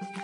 Assalamualaikum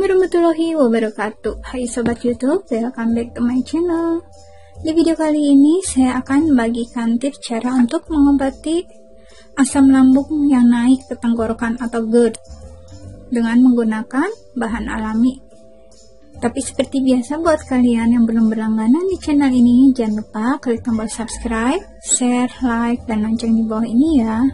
warahmatullahi wabarakatuh. Hai Sobat Youtube, welcome back to my channel. Di video kali ini saya akan membagikan tips cara untuk mengobati asam lambung yang naik ke tenggorokan atau GERD Dengan menggunakan bahan alami Tapi seperti biasa buat kalian yang belum berlangganan di channel ini Jangan lupa klik tombol subscribe, share, like, dan lonceng di bawah ini ya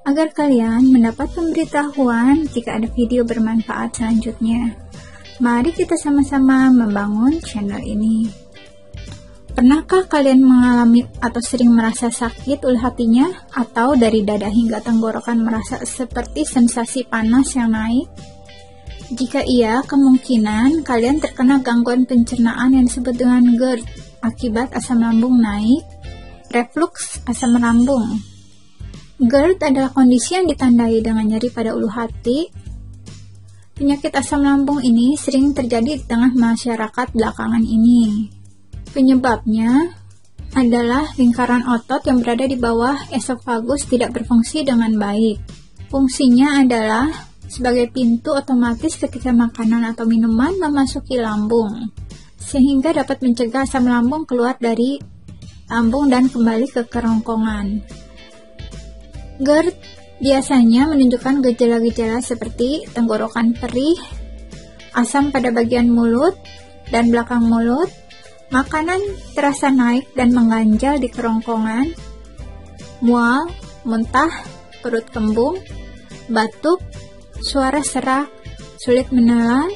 agar kalian mendapat pemberitahuan jika ada video bermanfaat selanjutnya. Mari kita sama-sama membangun channel ini. Pernahkah kalian mengalami atau sering merasa sakit ulu hatinya atau dari dada hingga tenggorokan merasa seperti sensasi panas yang naik? Jika iya, kemungkinan kalian terkena gangguan pencernaan yang disebut dengan GERD akibat asam lambung naik, reflux asam lambung, GERD adalah kondisi yang ditandai dengan nyeri pada ulu hati. Penyakit asam lambung ini sering terjadi di tengah masyarakat belakangan ini. Penyebabnya adalah lingkaran otot yang berada di bawah esofagus tidak berfungsi dengan baik. Fungsinya adalah sebagai pintu otomatis ketika makanan atau minuman memasuki lambung, sehingga dapat mencegah asam lambung keluar dari lambung dan kembali ke kerongkongan. GERD biasanya menunjukkan gejala-gejala seperti tenggorokan perih, asam pada bagian mulut dan belakang mulut, makanan terasa naik dan mengganjal di kerongkongan, mual, muntah, perut kembung, batuk, suara serak, sulit menelan,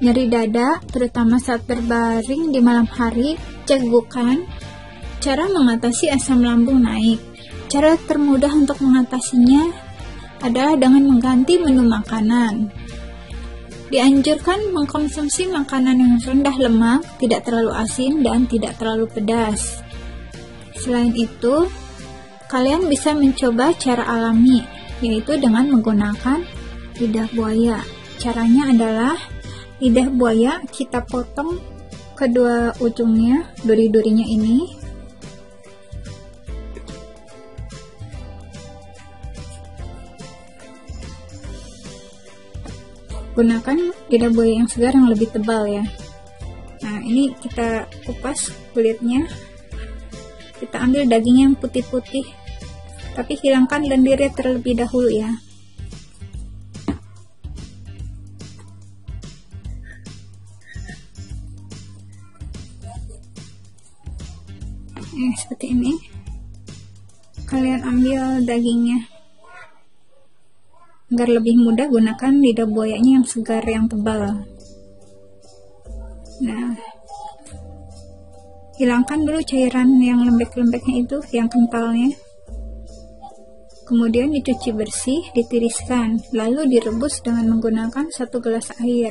nyeri dada, terutama saat berbaring di malam hari, cegukan, cara mengatasi asam lambung naik. Cara termudah untuk mengatasinya adalah dengan mengganti menu makanan. Dianjurkan mengkonsumsi makanan yang rendah lemak, tidak terlalu asin, dan tidak terlalu pedas. Selain itu, kalian bisa mencoba cara alami, yaitu dengan menggunakan lidah buaya. Caranya adalah lidah buaya kita potong kedua ujungnya, duri-durinya ini, gunakan lidah buaya yang segar yang lebih tebal ya. Nah ini kita kupas kulitnya. Kita ambil daging yang putih-putih tapi hilangkan lendirnya terlebih dahulu ya. Eh, seperti ini. Kalian ambil dagingnya Agar lebih mudah gunakan lidah buayanya yang segar yang tebal. Nah, hilangkan dulu cairan yang lembek-lembeknya itu, yang kentalnya. Kemudian dicuci bersih, ditiriskan, lalu direbus dengan menggunakan satu gelas air.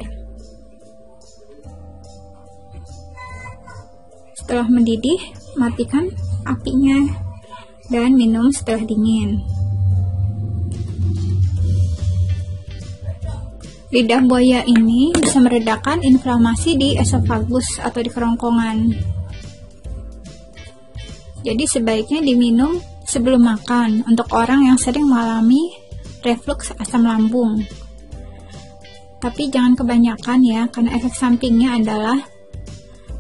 Setelah mendidih, matikan apinya dan minum setelah dingin. Lidah buaya ini bisa meredakan inflamasi di esofagus atau di kerongkongan. Jadi sebaiknya diminum sebelum makan untuk orang yang sering mengalami reflux asam lambung. Tapi jangan kebanyakan ya, karena efek sampingnya adalah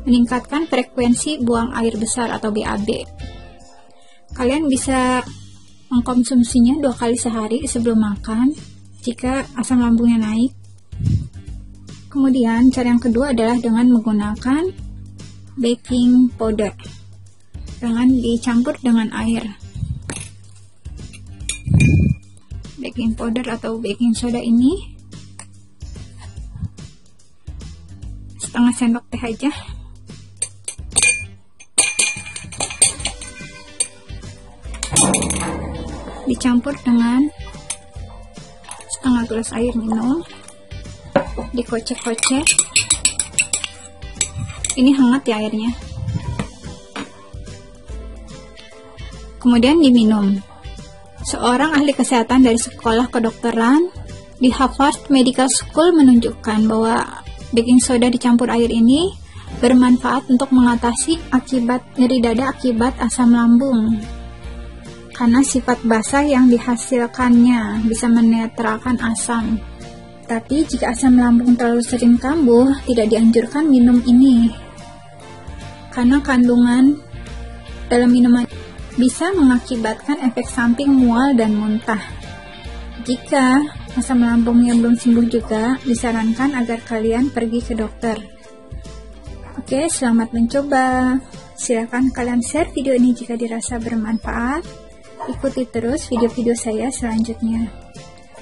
meningkatkan frekuensi buang air besar atau BAB. Kalian bisa mengkonsumsinya dua kali sehari sebelum makan jika asam lambungnya naik Kemudian cara yang kedua adalah dengan menggunakan baking powder dengan dicampur dengan air. Baking powder atau baking soda ini setengah sendok teh aja. Dicampur dengan setengah gelas air minum dikocek-kocek ini hangat ya airnya kemudian diminum seorang ahli kesehatan dari sekolah kedokteran di Harvard Medical School menunjukkan bahwa baking soda dicampur air ini bermanfaat untuk mengatasi akibat nyeri dada akibat asam lambung. Karena sifat basah yang dihasilkannya bisa menetralkan asam. Tapi jika asam lambung terlalu sering kambuh, tidak dianjurkan minum ini. Karena kandungan dalam minuman bisa mengakibatkan efek samping mual dan muntah. Jika asam lambungnya belum sembuh juga, disarankan agar kalian pergi ke dokter. Oke, selamat mencoba. Silakan kalian share video ini jika dirasa bermanfaat. Ikuti terus video-video saya selanjutnya.